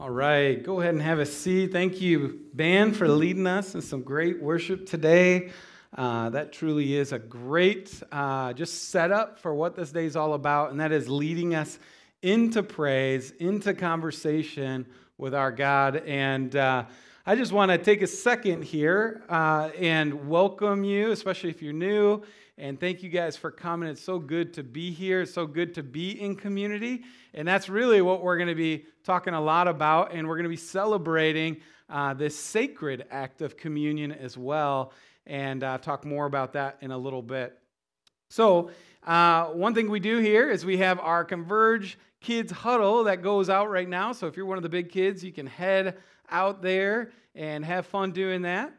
All right, go ahead and have a seat. Thank you, band, for leading us in some great worship today. Uh, that truly is a great uh, just setup for what this day is all about, and that is leading us into praise, into conversation with our God. And uh, I just want to take a second here uh, and welcome you, especially if you're new. And thank you guys for coming. It's so good to be here. It's so good to be in community. And that's really what we're going to be talking a lot about. And we're going to be celebrating uh, this sacred act of communion as well. And uh, talk more about that in a little bit. So, uh, one thing we do here is we have our Converge Kids Huddle that goes out right now. So, if you're one of the big kids, you can head out there and have fun doing that.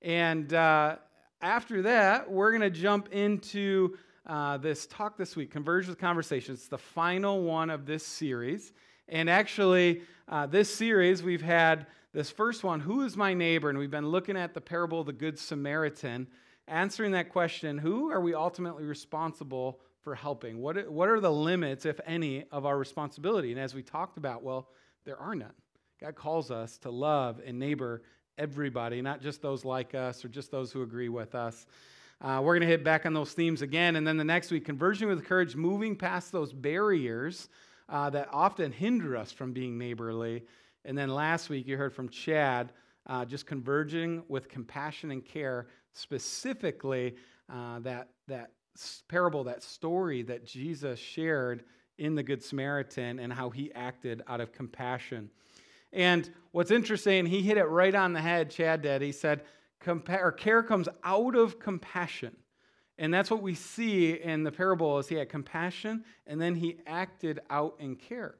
And uh, after that, we're going to jump into uh, this talk this week, Converge with Conversations. It's the final one of this series. And actually, uh, this series, we've had this first one, Who is my neighbor? And we've been looking at the parable of the Good Samaritan, answering that question Who are we ultimately responsible for helping? What, what are the limits, if any, of our responsibility? And as we talked about, well, there are none. God calls us to love and neighbor everybody, not just those like us or just those who agree with us. Uh, we're going to hit back on those themes again. And then the next week, conversion with courage, moving past those barriers uh, that often hinder us from being neighborly. And then last week, you heard from Chad, uh, just converging with compassion and care, specifically uh, that, that parable, that story that Jesus shared in the Good Samaritan and how he acted out of compassion. And what's interesting, he hit it right on the head, Chad did. He said, care comes out of compassion. And that's what we see in the parable is he had compassion and then he acted out in care.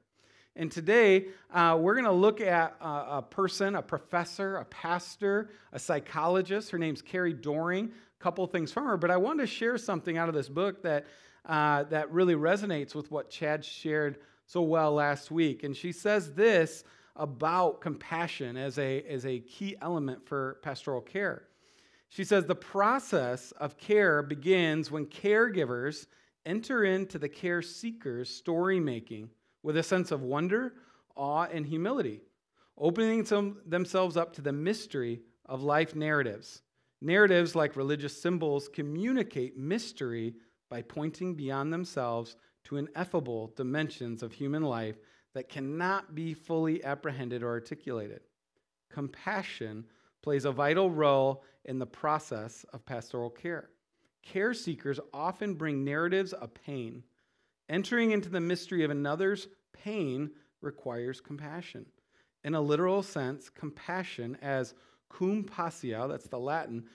And today, uh, we're going to look at a, a, person, a professor, a pastor, a psychologist. Her name's Carrie Doehring. A couple things from her, but I wanted to share something out of this book that, uh, that really resonates with what Chad shared so well last week. And she says this about compassion as a, as a key element for pastoral care. She says the process of care begins when caregivers enter into the care seeker's story making with a sense of wonder, awe, and humility, opening some, themselves up to the mystery of life narratives. Narratives like religious symbols communicate mystery by pointing beyond themselves to ineffable dimensions of human life that cannot be fully apprehended or articulated. Compassion plays a vital role in the process of pastoral care. Care seekers often bring narratives of pain. Entering into the mystery of another's pain requires compassion. In a literal sense, compassion, as cum passia, that's the Latin,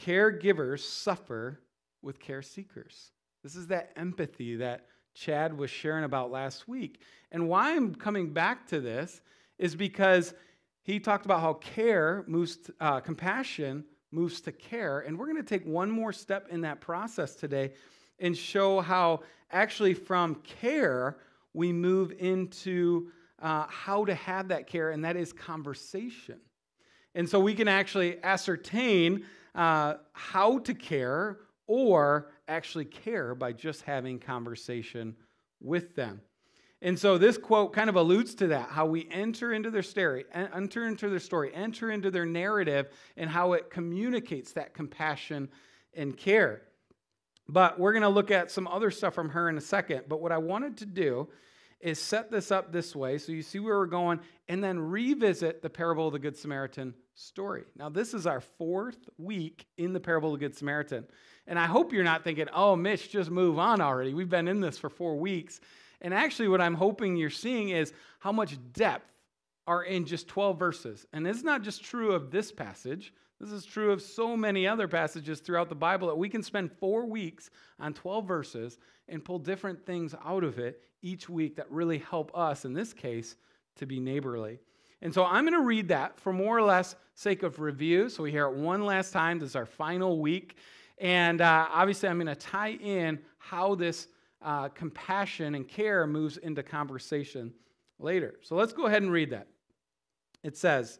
caregivers suffer with care seekers. This is that empathy that Chad was sharing about last week. And why I'm coming back to this is because he talked about how care moves, to, uh, compassion moves to care. And we're going to take one more step in that process today and show how actually from care we move into uh, how to have that care, and that is conversation. And so we can actually ascertain uh, how to care or actually care by just having conversation with them. And so this quote kind of alludes to that how we enter into their story, enter into their story, enter into their narrative, and how it communicates that compassion and care. But we're going to look at some other stuff from her in a second. But what I wanted to do is set this up this way so you see where we're going, and then revisit the parable of the Good Samaritan story. Now, this is our fourth week in the parable of the Good Samaritan. And I hope you're not thinking, oh, Mitch, just move on already. We've been in this for four weeks. And actually, what I'm hoping you're seeing is how much depth are in just 12 verses. And it's not just true of this passage, this is true of so many other passages throughout the Bible that we can spend four weeks on 12 verses and pull different things out of it each week that really help us, in this case, to be neighborly. And so I'm going to read that for more or less sake of review. So we hear it one last time. This is our final week. And uh, obviously, I'm going to tie in how this uh, compassion and care moves into conversation later. So let's go ahead and read that. It says,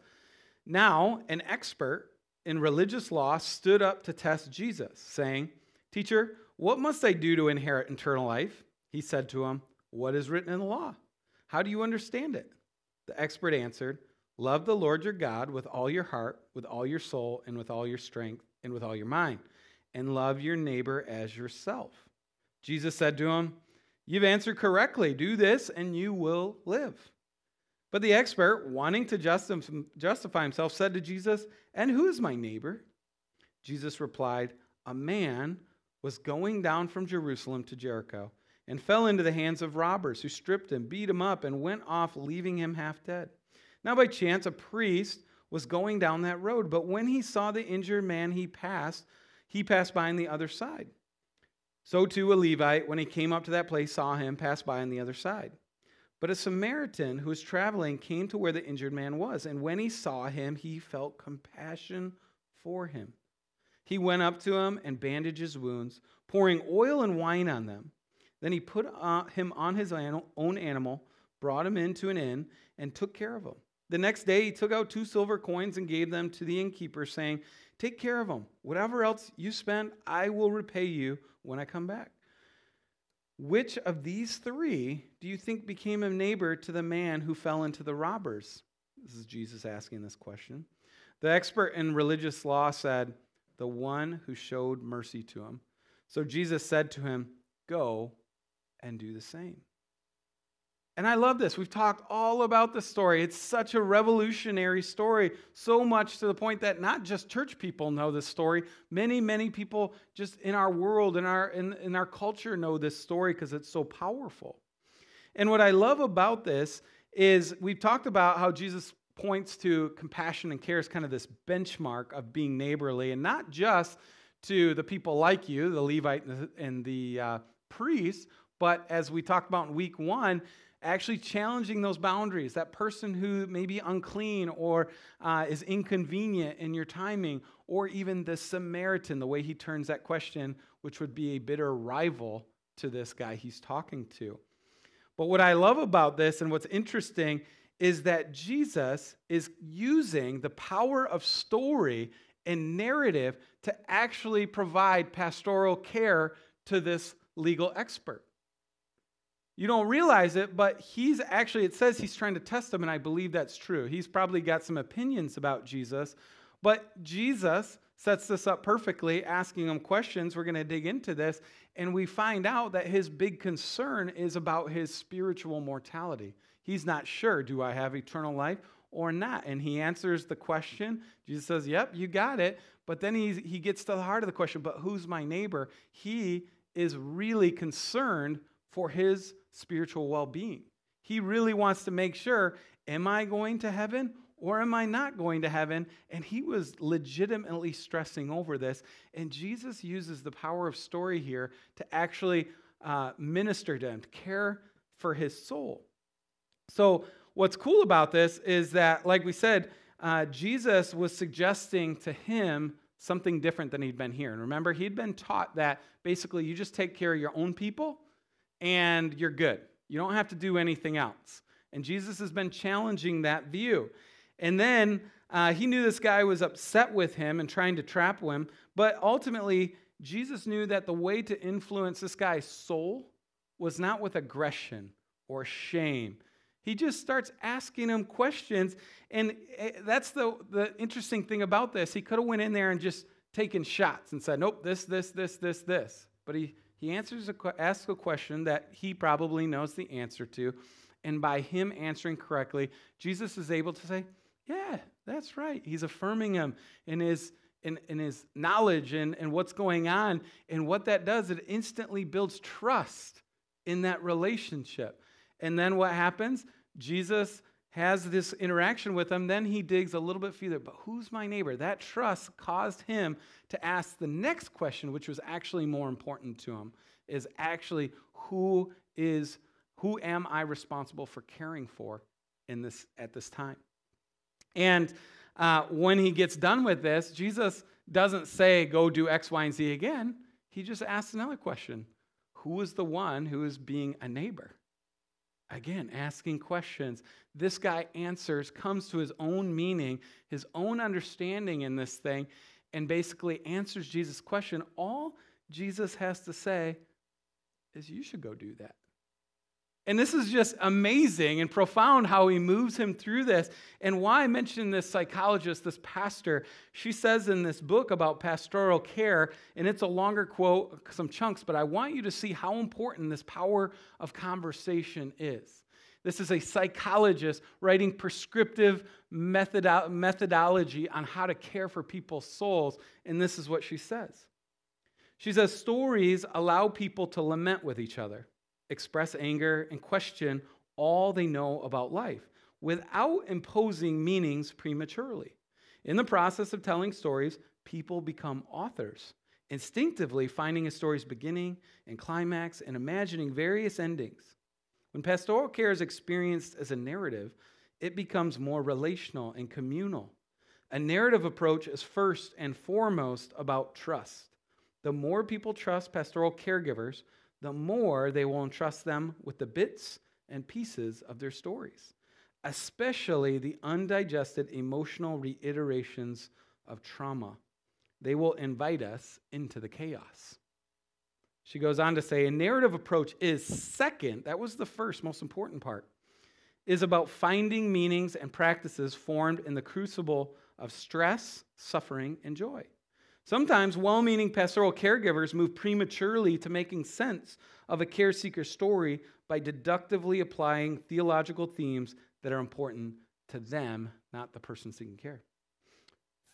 Now an expert in religious law stood up to test Jesus, saying, Teacher, what must I do to inherit eternal life? He said to him, What is written in the law? How do you understand it? The expert answered, Love the Lord your God with all your heart, with all your soul, and with all your strength, and with all your mind, and love your neighbor as yourself. Jesus said to him, You've answered correctly. Do this, and you will live. But the expert, wanting to justify himself, said to Jesus, And who is my neighbor? Jesus replied, A man was going down from Jerusalem to Jericho and fell into the hands of robbers who stripped him, beat him up, and went off, leaving him half dead. Now, by chance, a priest was going down that road, but when he saw the injured man, he passed, he passed by on the other side. So too a Levite, when he came up to that place, saw him pass by on the other side. But a Samaritan who was traveling came to where the injured man was, and when he saw him, he felt compassion for him. He went up to him and bandaged his wounds, pouring oil and wine on them. Then he put uh, him on his own animal, brought him into an inn, and took care of him. The next day, he took out two silver coins and gave them to the innkeeper, saying, Take care of him. Whatever else you spend, I will repay you when I come back. Which of these three do you think became a neighbor to the man who fell into the robbers? This is Jesus asking this question. The expert in religious law said, The one who showed mercy to him. So Jesus said to him, Go and do the same. And I love this. We've talked all about the story. It's such a revolutionary story, so much to the point that not just church people know this story. Many, many people just in our world, in our, in, in our culture, know this story because it's so powerful. And what I love about this is we've talked about how Jesus points to compassion and care as kind of this benchmark of being neighborly, and not just to the people like you, the Levite and the, and the uh, priest, but as we talked about in week one, actually challenging those boundaries. That person who may be unclean or uh, is inconvenient in your timing, or even the Samaritan, the way he turns that question, which would be a bitter rival to this guy he's talking to. But what I love about this and what's interesting is that Jesus is using the power of story and narrative to actually provide pastoral care to this legal expert. You don't realize it, but he's actually, it says he's trying to test him, and I believe that's true. He's probably got some opinions about Jesus, but Jesus sets this up perfectly, asking him questions. We're going to dig into this, and we find out that his big concern is about his spiritual mortality. He's not sure, do I have eternal life or not? And he answers the question. Jesus says, Yep, you got it. But then he, he gets to the heart of the question, but who's my neighbor? He is really concerned for his spiritual well being. He really wants to make sure am I going to heaven or am I not going to heaven? And he was legitimately stressing over this. And Jesus uses the power of story here to actually uh, minister to him, to care for his soul. So, what's cool about this is that, like we said, uh, Jesus was suggesting to him something different than he'd been hearing. Remember, he'd been taught that basically you just take care of your own people and you're good. You don't have to do anything else. And Jesus has been challenging that view. And then uh, he knew this guy was upset with him and trying to trap him, but ultimately, Jesus knew that the way to influence this guy's soul was not with aggression or shame. He just starts asking him questions, and eh, that's the, the interesting thing about this. He could have went in there and just taken shots and said, "Nope, this, this, this, this, this," but he he answers a, asks a question that he probably knows the answer to. And by him answering correctly, Jesus is able to say, Yeah, that's right. He's affirming him in his, in, in his knowledge and, and what's going on. And what that does, it instantly builds trust in that relationship. And then what happens? Jesus has this interaction with him, then he digs a little bit further. But who's my neighbor? That trust caused him to ask the next question, which was actually more important to him, is actually who is who am I responsible for caring for in this at this time? And uh, when he gets done with this, Jesus doesn't say, go do X, Y, and Z again. He just asks another question Who is the one who is being a neighbor? Again, asking questions. This guy answers, comes to his own meaning, his own understanding in this thing, and basically answers Jesus' question. All Jesus has to say is, You should go do that. And this is just amazing and profound how he moves him through this. And why I mention this psychologist, this pastor, she says in this book about pastoral care, and it's a longer quote, some chunks, but I want you to see how important this power of conversation is. This is a psychologist writing prescriptive methodology on how to care for people's souls. And this is what she says. She says, Stories allow people to lament with each other express anger, and question all they know about life without imposing meanings prematurely. In the process of telling stories, people become authors, instinctively finding a story's beginning and climax and imagining various endings. When pastoral care is experienced as a narrative, it becomes more relational and communal. A narrative approach is first and foremost about trust. The more people trust pastoral caregivers, the more they will entrust them with the bits and pieces of their stories, especially the undigested emotional reiterations of trauma. They will invite us into the chaos. She goes on to say a narrative approach is second, that was the first most important part, is about finding meanings and practices formed in the crucible of stress, suffering, and joy. Sometimes well meaning pastoral caregivers move prematurely to making sense of a care seeker story by deductively applying theological themes that are important to them, not the person seeking care.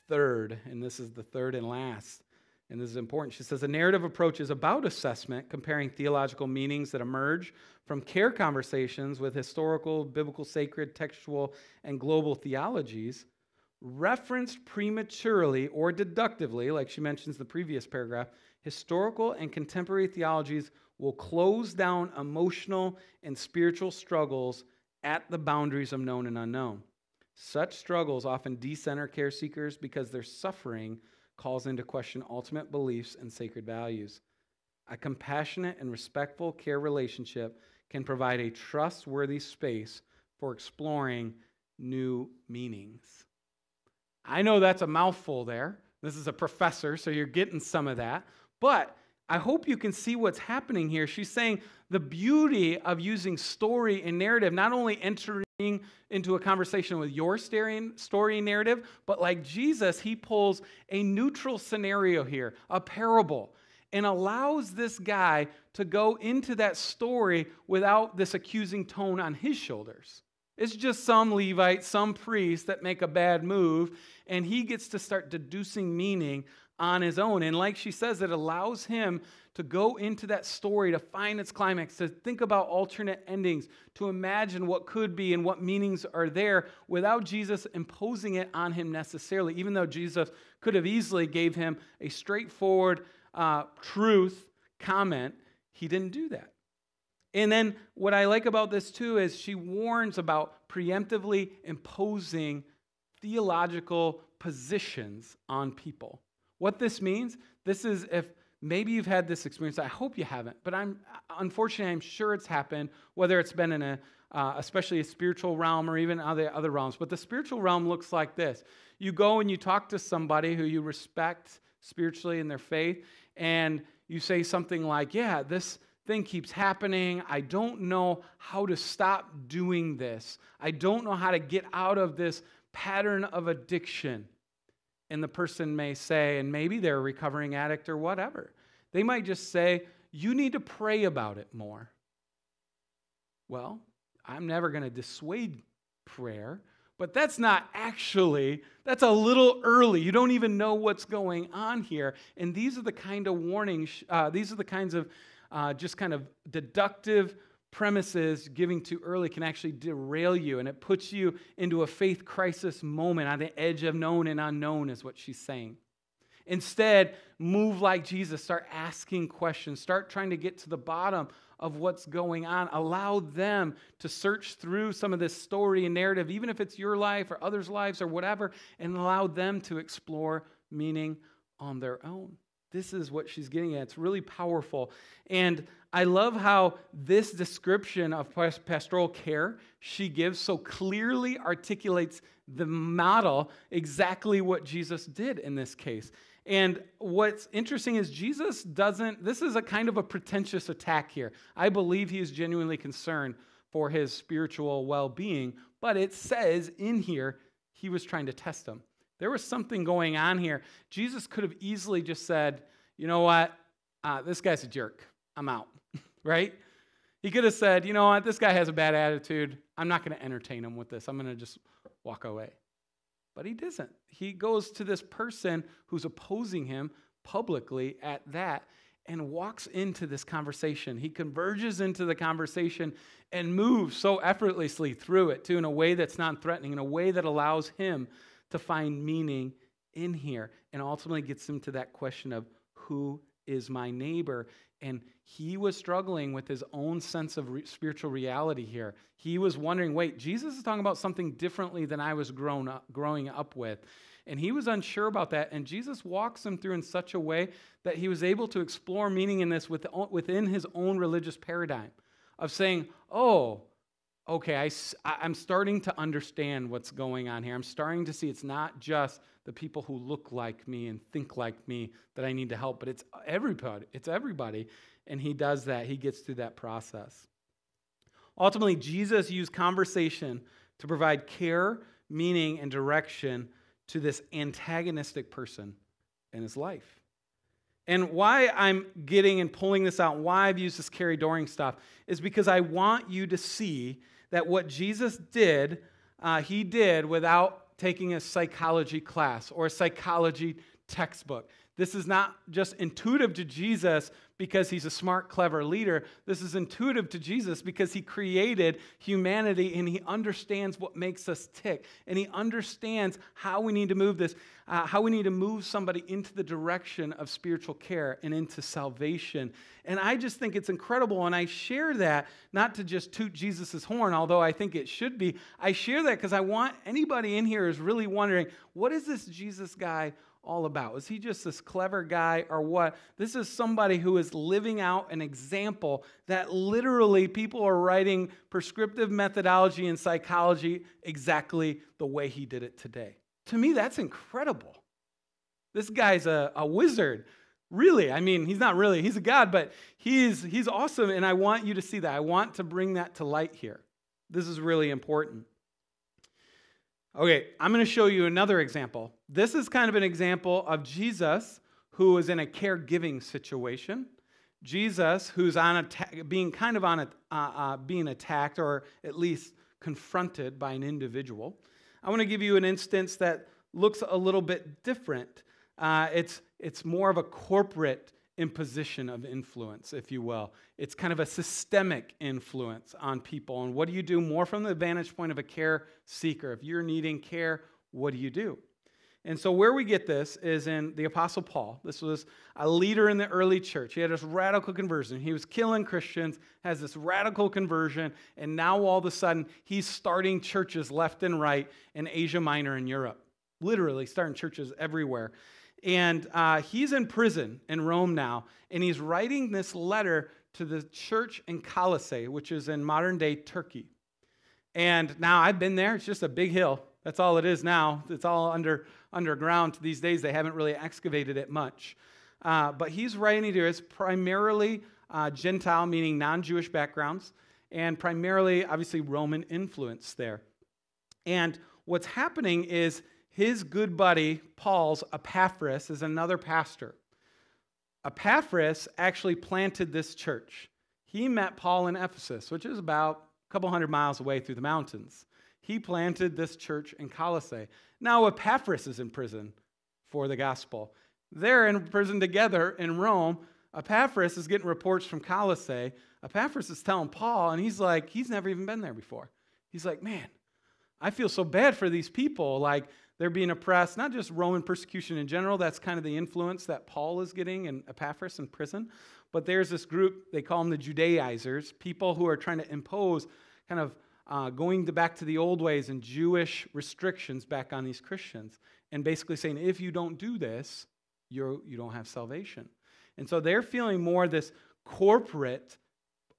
Third, and this is the third and last, and this is important. She says a narrative approach is about assessment, comparing theological meanings that emerge from care conversations with historical, biblical, sacred, textual, and global theologies referenced prematurely or deductively, like she mentions the previous paragraph, historical and contemporary theologies will close down emotional and spiritual struggles at the boundaries of known and unknown. Such struggles often decenter care seekers because their suffering calls into question ultimate beliefs and sacred values. A compassionate and respectful care relationship can provide a trustworthy space for exploring new meanings. I know that's a mouthful there. This is a professor, so you're getting some of that. But I hope you can see what's happening here. She's saying the beauty of using story and narrative, not only entering into a conversation with your story and narrative, but like Jesus, he pulls a neutral scenario here, a parable, and allows this guy to go into that story without this accusing tone on his shoulders. It's just some Levite, some priest that make a bad move, and he gets to start deducing meaning on his own. And like she says, it allows him to go into that story, to find its climax, to think about alternate endings, to imagine what could be and what meanings are there without Jesus imposing it on him necessarily, even though Jesus could have easily gave him a straightforward uh, truth comment. He didn't do that. And then what I like about this too is she warns about preemptively imposing theological positions on people. What this means, this is if maybe you've had this experience. I hope you haven't, but I'm unfortunately I'm sure it's happened. Whether it's been in a uh, especially a spiritual realm or even other other realms, but the spiritual realm looks like this: you go and you talk to somebody who you respect spiritually in their faith, and you say something like, "Yeah, this." Thing keeps happening. I don't know how to stop doing this. I don't know how to get out of this pattern of addiction. And the person may say, and maybe they're a recovering addict or whatever, they might just say, You need to pray about it more. Well, I'm never going to dissuade prayer, but that's not actually, that's a little early. You don't even know what's going on here. And these are the kind of warnings, uh, these are the kinds of uh, just kind of deductive premises giving too early can actually derail you and it puts you into a faith crisis moment on the edge of known and unknown, is what she's saying. Instead, move like Jesus. Start asking questions. Start trying to get to the bottom of what's going on. Allow them to search through some of this story and narrative, even if it's your life or others' lives or whatever, and allow them to explore meaning on their own. This is what she's getting at. It's really powerful. And I love how this description of pastoral care she gives so clearly articulates the model, exactly what Jesus did in this case. And what's interesting is Jesus doesn't, this is a kind of a pretentious attack here. I believe he is genuinely concerned for his spiritual well being, but it says in here he was trying to test him. There was something going on here. Jesus could have easily just said, you know what, uh, this guy's a jerk. I'm out, right? He could have said, you know what, this guy has a bad attitude. I'm not going to entertain him with this. I'm going to just walk away. But he doesn't. He goes to this person who's opposing him publicly at that and walks into this conversation. He converges into the conversation and moves so effortlessly through it, too, in a way that's non threatening, in a way that allows him to find meaning in here and ultimately gets him to that question of who is my neighbor? And he was struggling with his own sense of re- spiritual reality here. He was wondering, wait, Jesus is talking about something differently than I was grown up, growing up with. And he was unsure about that. And Jesus walks him through in such a way that he was able to explore meaning in this within his own religious paradigm of saying, oh, okay, I, I'm starting to understand what's going on here. I'm starting to see it's not just the people who look like me and think like me that I need to help, but it's everybody. It's everybody. And he does that. He gets through that process. Ultimately, Jesus used conversation to provide care, meaning, and direction to this antagonistic person in his life. And why I'm getting and pulling this out, why I've used this Carrie Doehring stuff, is because I want you to see that what Jesus did, uh, he did without taking a psychology class or a psychology textbook. This is not just intuitive to Jesus because he's a smart, clever leader. This is intuitive to Jesus because he created humanity and he understands what makes us tick. And he understands how we need to move this, uh, how we need to move somebody into the direction of spiritual care and into salvation. And I just think it's incredible. And I share that not to just toot Jesus' horn, although I think it should be. I share that because I want anybody in here is really wondering what is this Jesus guy? all about? Is he just this clever guy or what? This is somebody who is living out an example that literally people are writing prescriptive methodology and psychology exactly the way he did it today. To me, that's incredible. This guy's a, a wizard. Really, I mean, he's not really, he's a God, but he's, he's awesome, and I want you to see that. I want to bring that to light here. This is really important. Okay, I'm going to show you another example. This is kind of an example of Jesus who is in a caregiving situation. Jesus, who's on a being kind of on a, uh, uh, being attacked or at least confronted by an individual. I want to give you an instance that looks a little bit different. Uh, it's, it's more of a corporate imposition of influence, if you will. It's kind of a systemic influence on people. And what do you do more from the vantage point of a care seeker? If you're needing care, what do you do? And so, where we get this is in the Apostle Paul. This was a leader in the early church. He had this radical conversion. He was killing Christians, has this radical conversion, and now all of a sudden, he's starting churches left and right in Asia Minor and Europe. Literally, starting churches everywhere. And uh, he's in prison in Rome now, and he's writing this letter to the church in Colossae, which is in modern day Turkey. And now I've been there, it's just a big hill. That's all it is now. It's all under, underground. These days, they haven't really excavated it much. Uh, but he's writing to us primarily uh, Gentile, meaning non Jewish backgrounds, and primarily, obviously, Roman influence there. And what's happening is his good buddy, Paul's Epaphras, is another pastor. Epaphras actually planted this church. He met Paul in Ephesus, which is about a couple hundred miles away through the mountains. He planted this church in Colossae. Now Epaphras is in prison for the gospel. They're in prison together in Rome. Epaphras is getting reports from Colossae. Epaphras is telling Paul, and he's like, he's never even been there before. He's like, man, I feel so bad for these people. Like, they're being oppressed, not just Roman persecution in general, that's kind of the influence that Paul is getting in Epaphras in prison, but there's this group, they call them the Judaizers, people who are trying to impose kind of uh, going to back to the old ways and Jewish restrictions back on these Christians, and basically saying, if you don't do this, you're, you don't have salvation. And so they're feeling more this corporate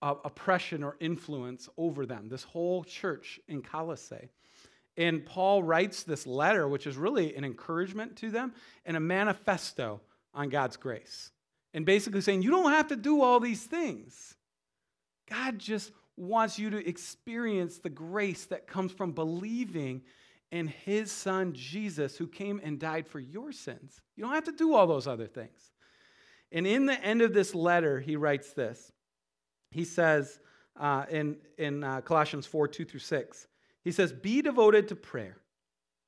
uh, oppression or influence over them, this whole church in Colossae. And Paul writes this letter, which is really an encouragement to them and a manifesto on God's grace. And basically saying, you don't have to do all these things. God just wants you to experience the grace that comes from believing in his son Jesus, who came and died for your sins. You don't have to do all those other things. And in the end of this letter, he writes this. He says uh, in, in uh, Colossians 4 2 through 6, he says, Be devoted to prayer,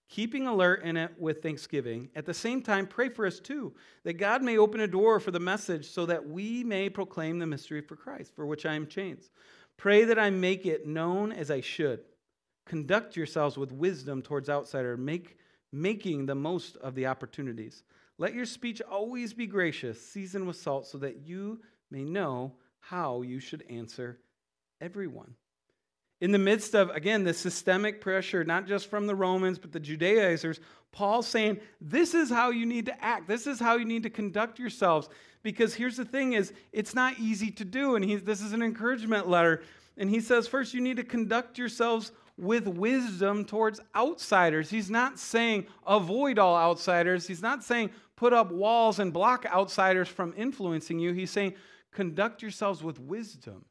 keeping alert in it with thanksgiving. At the same time, pray for us too, that God may open a door for the message so that we may proclaim the mystery for Christ, for which I am chained. Pray that I make it known as I should. Conduct yourselves with wisdom towards outsiders, make, making the most of the opportunities. Let your speech always be gracious, seasoned with salt, so that you may know how you should answer everyone. In the midst of, again, the systemic pressure, not just from the Romans, but the Judaizers, Paul's saying, this is how you need to act. This is how you need to conduct yourselves. Because here's the thing is, it's not easy to do. And this is an encouragement letter. And he says, first, you need to conduct yourselves with wisdom towards outsiders. He's not saying avoid all outsiders. He's not saying put up walls and block outsiders from influencing you. He's saying conduct yourselves with wisdom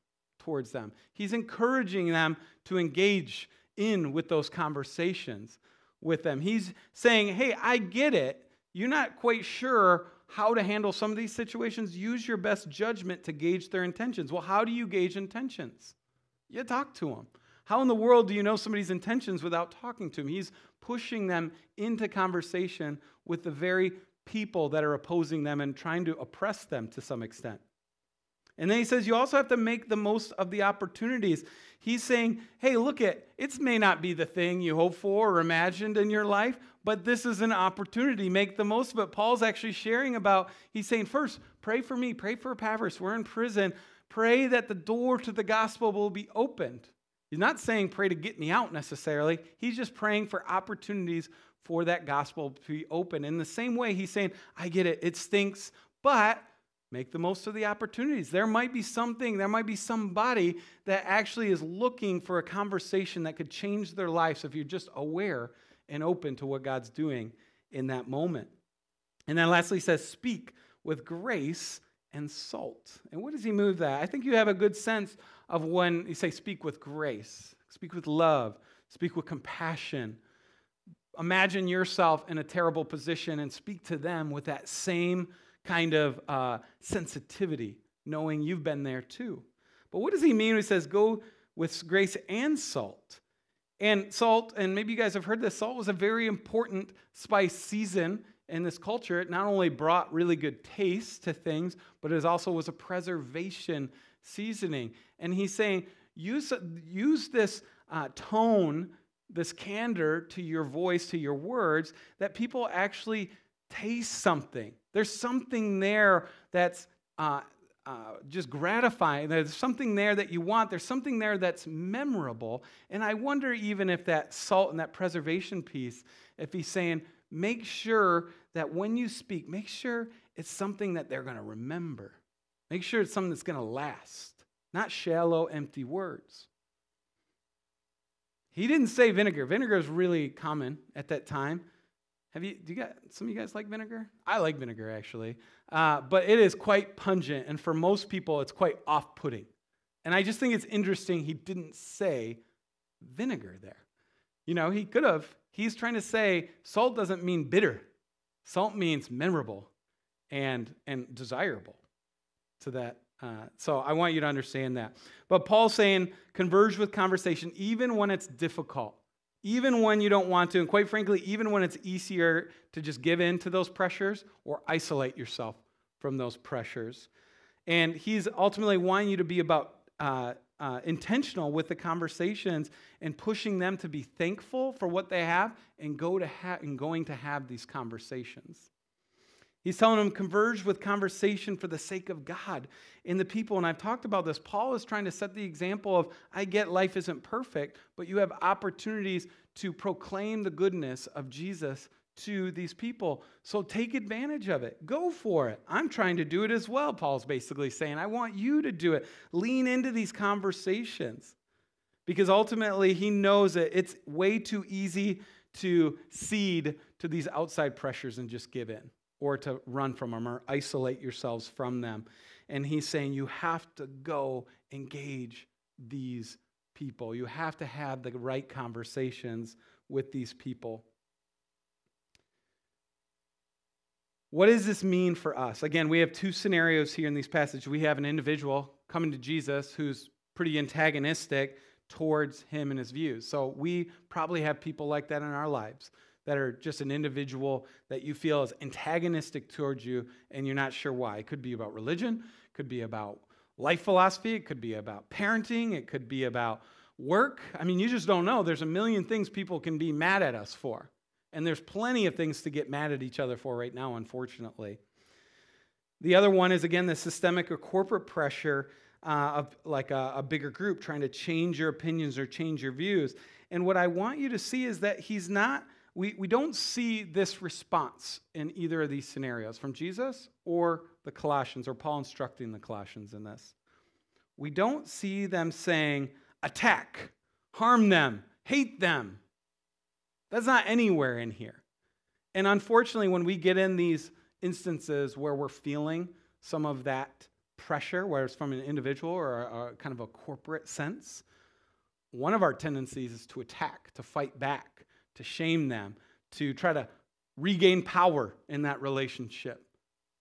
towards them. He's encouraging them to engage in with those conversations with them. He's saying, hey, I get it. You're not quite sure how to handle some of these situations. Use your best judgment to gauge their intentions. Well, how do you gauge intentions? You talk to them. How in the world do you know somebody's intentions without talking to them? He's pushing them into conversation with the very people that are opposing them and trying to oppress them to some extent. And then he says you also have to make the most of the opportunities. He's saying, hey, look at it may not be the thing you hope for or imagined in your life, but this is an opportunity. Make the most of it. Paul's actually sharing about, he's saying, first, pray for me, pray for Epaphras. We're in prison. Pray that the door to the gospel will be opened. He's not saying pray to get me out necessarily. He's just praying for opportunities for that gospel to be open. In the same way, he's saying, I get it, it stinks, but make the most of the opportunities. There might be something, there might be somebody that actually is looking for a conversation that could change their lives if you're just aware and open to what God's doing in that moment. And then lastly, he says, speak with grace and salt. And what does he move that? I think you have a good sense of when you say speak with grace, speak with love, speak with compassion. Imagine yourself in a terrible position and speak to them with that same kind of uh, sensitivity, knowing you've been there too. But what does he mean when he says go with grace and salt? And salt, and maybe you guys have heard this, salt was a very important spice season in this culture, it not only brought really good taste to things, but it also was a preservation seasoning. And he's saying, use, use this uh, tone, this candor to your voice, to your words, that people actually taste something. There's something there that's uh, uh, just gratifying. There's something there that you want. There's something there that's memorable. And I wonder even if that salt and that preservation piece, if he's saying, make sure that when you speak, make sure it's something that they're going to remember. Make sure it's something that's going to last, not shallow, empty words. He didn't say vinegar. Vinegar is really common at that time. Have you? Do you got some of you guys like vinegar? I like vinegar actually, uh, but it is quite pungent, and for most people, it's quite off-putting. And I just think it's interesting he didn't say vinegar there. You know, he could have. He's trying to say salt doesn't mean bitter. Salt means memorable and, and desirable to that. Uh, so I want you to understand that. But Paul's saying converge with conversation even when it's difficult, even when you don't want to, and quite frankly, even when it's easier to just give in to those pressures or isolate yourself from those pressures. And he's ultimately wanting you to be about uh, uh, intentional with the conversations and pushing them to be thankful for what they have and go to ha- and going to have these conversations. He's telling them converge with conversation for the sake of God and the people. And I've talked about this. Paul is trying to set the example of I get life isn't perfect, but you have opportunities to proclaim the goodness of Jesus to these people. So take advantage of it. Go for it. I'm trying to do it as well, Paul's basically saying. I want you to do it. Lean into these conversations. because ultimately he knows that it's way too easy to cede to these outside pressures and just give in or to run from them or isolate yourselves from them. And he's saying you have to go engage these people. You have to have the right conversations with these people. What does this mean for us? Again, we have two scenarios here in these passages. We have an individual coming to Jesus who's pretty antagonistic towards him and his views. So we probably have people like that in our lives that are just an individual that you feel is antagonistic towards you and you're not sure why. It could be about religion, it could be about life philosophy, it could be about parenting, it could be about work. I mean, you just don't know. There's a million things people can be mad at us for. And there's plenty of things to get mad at each other for right now, unfortunately. The other one is, again, the systemic or corporate pressure uh, of like a, a bigger group trying to change your opinions or change your views. And what I want you to see is that he's not, we, we don't see this response in either of these scenarios from Jesus or the Colossians or Paul instructing the Colossians in this. We don't see them saying, attack, harm them, hate them. That's not anywhere in here. And unfortunately, when we get in these instances where we're feeling some of that pressure, whether it's from an individual or a, a kind of a corporate sense, one of our tendencies is to attack, to fight back, to shame them, to try to regain power in that relationship.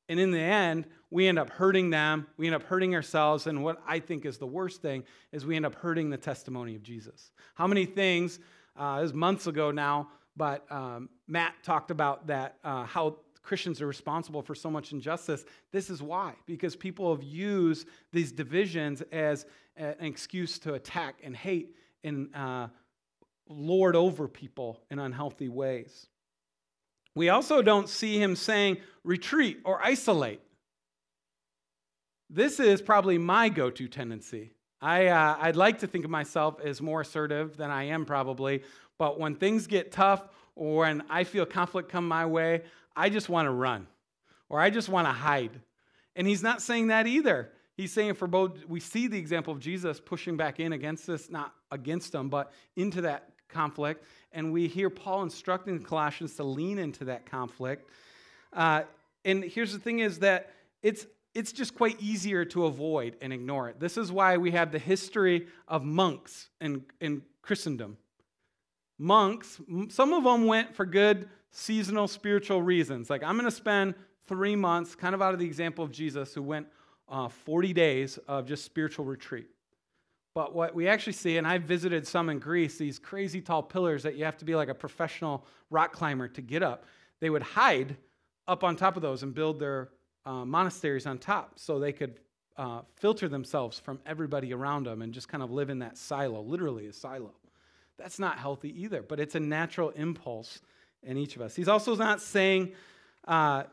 And in the end, we end up hurting them, we end up hurting ourselves, and what I think is the worst thing is we end up hurting the testimony of Jesus. How many things, uh, it was months ago now, but um, Matt talked about that, uh, how Christians are responsible for so much injustice. This is why, because people have used these divisions as an excuse to attack and hate and uh, lord over people in unhealthy ways. We also don't see him saying retreat or isolate. This is probably my go to tendency. I, uh, I'd like to think of myself as more assertive than I am, probably, but when things get tough or when I feel conflict come my way, I just want to run or I just want to hide. And he's not saying that either. He's saying for both, we see the example of Jesus pushing back in against this, not against them, but into that conflict. And we hear Paul instructing the Colossians to lean into that conflict. Uh, and here's the thing is that it's it's just quite easier to avoid and ignore it. This is why we have the history of monks in, in Christendom. Monks, some of them went for good seasonal spiritual reasons. Like, I'm going to spend three months, kind of out of the example of Jesus, who went uh, 40 days of just spiritual retreat. But what we actually see, and I've visited some in Greece, these crazy tall pillars that you have to be like a professional rock climber to get up, they would hide up on top of those and build their uh, monasteries on top so they could uh, filter themselves from everybody around them and just kind of live in that silo, literally a silo. That's not healthy either, but it's a natural impulse in each of us. He's also not saying, uh,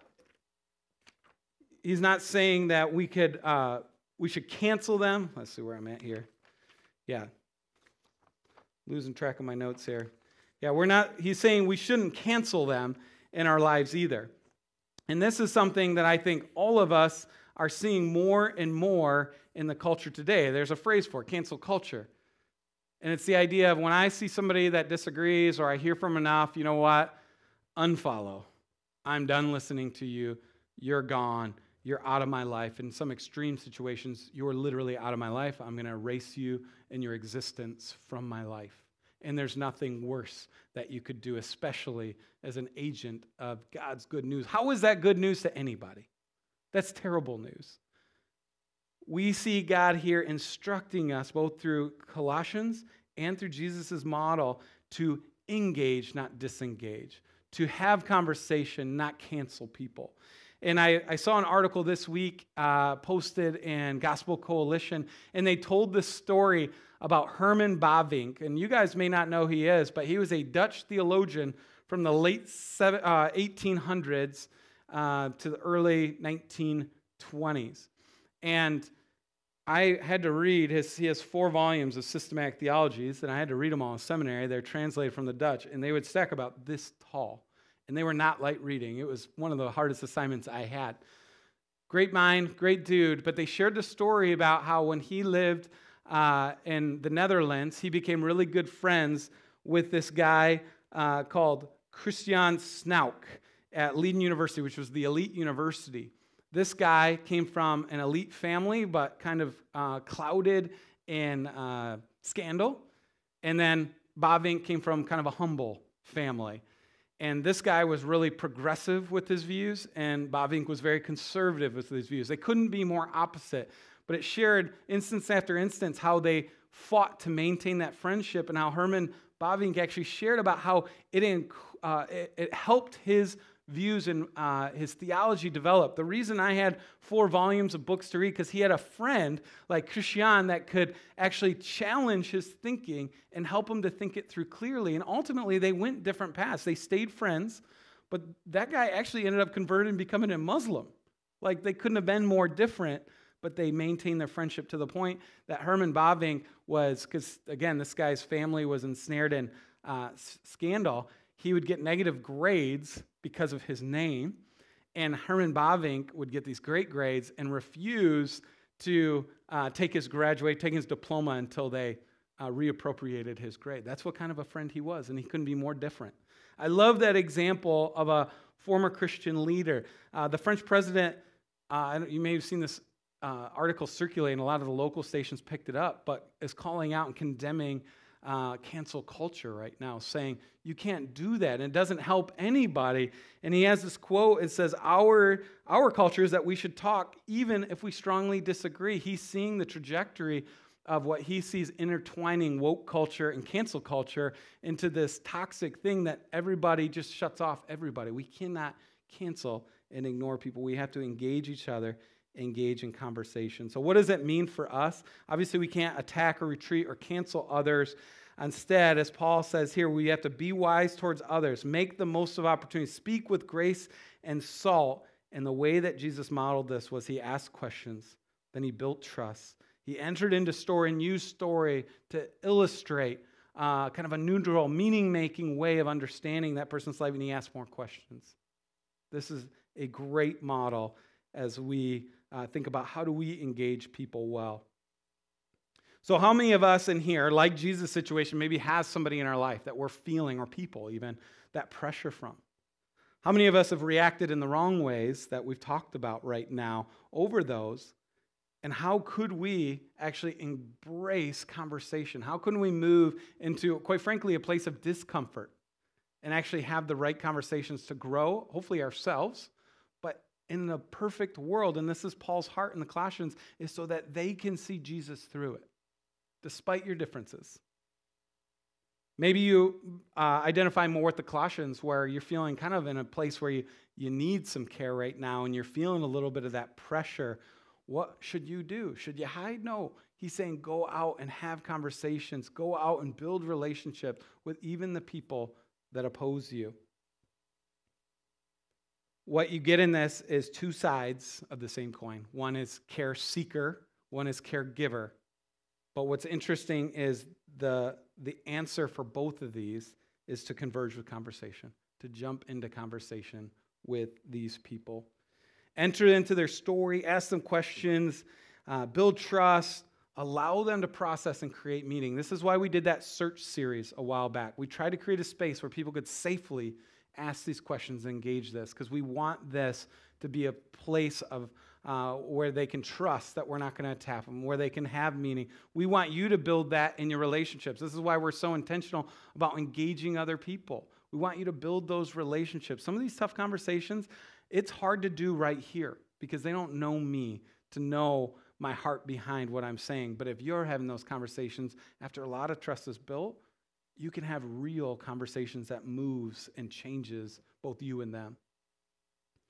he's not saying that we could, uh, we should cancel them. Let's see where I'm at here. Yeah. Losing track of my notes here. Yeah, we're not, he's saying we shouldn't cancel them in our lives either. And this is something that I think all of us are seeing more and more in the culture today. There's a phrase for it, cancel culture. And it's the idea of when I see somebody that disagrees or I hear from enough, you know what? Unfollow. I'm done listening to you. You're gone. You're out of my life. In some extreme situations, you're literally out of my life. I'm going to erase you and your existence from my life. And there's nothing worse that you could do, especially as an agent of God's good news. How is that good news to anybody? That's terrible news we see God here instructing us both through Colossians and through Jesus' model to engage, not disengage, to have conversation, not cancel people. And I, I saw an article this week uh, posted in Gospel Coalition, and they told this story about Herman Bavinck. And you guys may not know who he is, but he was a Dutch theologian from the late seven, uh, 1800s uh, to the early 1920s. And I had to read his, he has four volumes of systematic theologies, and I had to read them all in seminary. They're translated from the Dutch, and they would stack about this tall. And they were not light reading. It was one of the hardest assignments I had. Great mind, great dude, but they shared the story about how when he lived uh, in the Netherlands, he became really good friends with this guy uh, called Christian Snouck at Leiden University, which was the elite university. This guy came from an elite family, but kind of uh, clouded in uh, scandal. And then Bavinck came from kind of a humble family. And this guy was really progressive with his views, and Bavinck was very conservative with his views. They couldn't be more opposite, but it shared instance after instance how they fought to maintain that friendship and how Herman Bavinck actually shared about how it, uh, it, it helped his views and uh, his theology developed. The reason I had four volumes of books to read, because he had a friend like Christian that could actually challenge his thinking and help him to think it through clearly. And ultimately, they went different paths. They stayed friends, but that guy actually ended up converting and becoming a Muslim. Like they couldn't have been more different, but they maintained their friendship to the point that Herman Bavinck was, because again, this guy's family was ensnared in uh, scandal. He would get negative grades because of his name. And Herman Bavinck would get these great grades and refuse to uh, take his graduate, take his diploma until they uh, reappropriated his grade. That's what kind of a friend he was, and he couldn't be more different. I love that example of a former Christian leader. Uh, the French president, uh, you may have seen this uh, article circulating, a lot of the local stations picked it up, but is calling out and condemning uh, cancel culture right now, saying you can't do that and it doesn't help anybody. And he has this quote it says, our, our culture is that we should talk even if we strongly disagree. He's seeing the trajectory of what he sees intertwining woke culture and cancel culture into this toxic thing that everybody just shuts off everybody. We cannot cancel and ignore people. We have to engage each other engage in conversation. So, what does that mean for us? Obviously, we can't attack or retreat or cancel others. Instead, as Paul says here, we have to be wise towards others, make the most of opportunities, speak with grace and salt. And the way that Jesus modeled this was he asked questions, then he built trust. He entered into story and used story to illustrate uh, kind of a neutral, meaning making way of understanding that person's life, and he asked more questions. This is a great model as we uh, think about how do we engage people well. So, how many of us in here, like Jesus' situation, maybe has somebody in our life that we're feeling, or people even, that pressure from? How many of us have reacted in the wrong ways that we've talked about right now over those? And how could we actually embrace conversation? How can we move into, quite frankly, a place of discomfort and actually have the right conversations to grow, hopefully ourselves, in the perfect world, and this is Paul's heart in the Colossians, is so that they can see Jesus through it, despite your differences. Maybe you uh, identify more with the Colossians, where you're feeling kind of in a place where you, you need some care right now, and you're feeling a little bit of that pressure. What should you do? Should you hide? No. He's saying go out and have conversations, go out and build relationship with even the people that oppose you what you get in this is two sides of the same coin. One is care seeker, one is caregiver. But what's interesting is the, the answer for both of these is to converge with conversation, to jump into conversation with these people. Enter into their story, ask them questions, uh, build trust, allow them to process and create meaning. This is why we did that search series a while back. We tried to create a space where people could safely ask these questions, engage this, because we want this to be a place of uh, where they can trust that we're not going to attack them, where they can have meaning. We want you to build that in your relationships. This is why we're so intentional about engaging other people. We want you to build those relationships. Some of these tough conversations, it's hard to do right here because they don't know me to know my heart behind what I'm saying. But if you're having those conversations after a lot of trust is built, you can have real conversations that moves and changes both you and them.